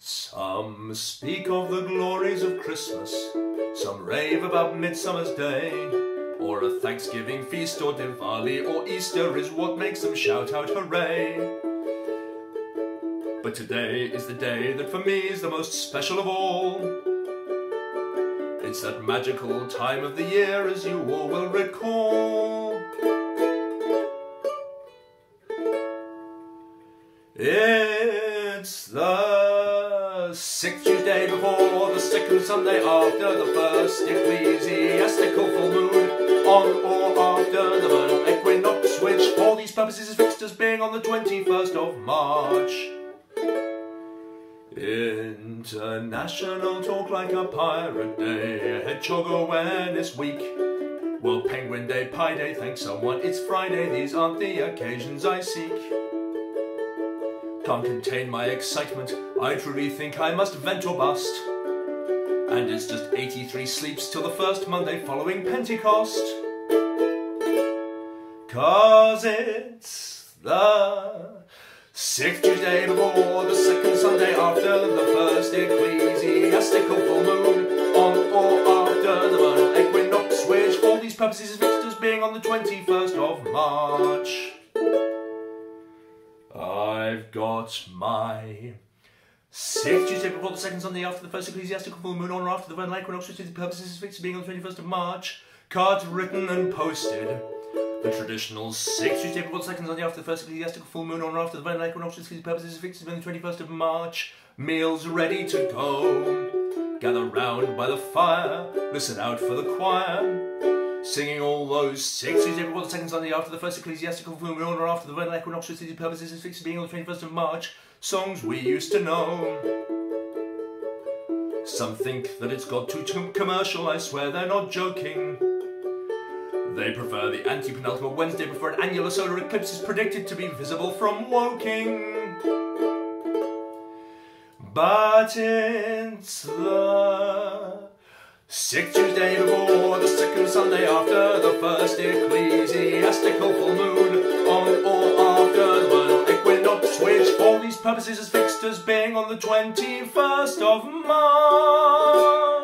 Some speak of the glories of Christmas, some rave about Midsummer's Day, or a Thanksgiving feast, or Diwali, or Easter is what makes them shout out hooray. But today is the day that for me is the most special of all. It's that magical time of the year, as you all will recall. Sixth Tuesday before the second Sunday after the first ecclesiastical full moon, on or after the vernal equinox, which for these purposes is fixed as being on the 21st of March. International Talk Like a Pirate Day, Hedgehog Awareness Week, World Penguin Day, Pie Day, thank someone, it's Friday, these aren't the occasions I seek. Can't contain my excitement, I truly think I must vent or bust. And it's just 83 sleeps till the first Monday following Pentecost. Cause it's the sixth Tuesday before the second Sunday after the first ecclesiastical full moon, on or after the vernal equinox, which for these purposes is fixed as being on the 21st of March. I've got my sixth Tuesday before the second Sunday after the first ecclesiastical full moon, on or after the vernal equinox, which for these purposes is fixed being on the 21st of March. Cards written and posted. The traditional sixth Tuesday before the second Sunday after the first ecclesiastical full moon on or after the vernal equinox, which for these purposes is fixed being the 21st of March. Meals ready to go. Gather round by the fire, listen out for the choir. Singing all those six Tuesday before the second Sunday after the first ecclesiastical moon or after the vernal equinox, for these purposes is fixed being on the 21st of March. Songs we used to know. Some think that it's got too, commercial, I swear they're not joking. They prefer the anti-penultimate Wednesday before an annular solar eclipse is predicted to be visible from Woking. But it's the sixth Tuesday before the second first ecclesiastical full moon, on or after the vernal equinox, which for these purposes is fixed as being on the 21st of March.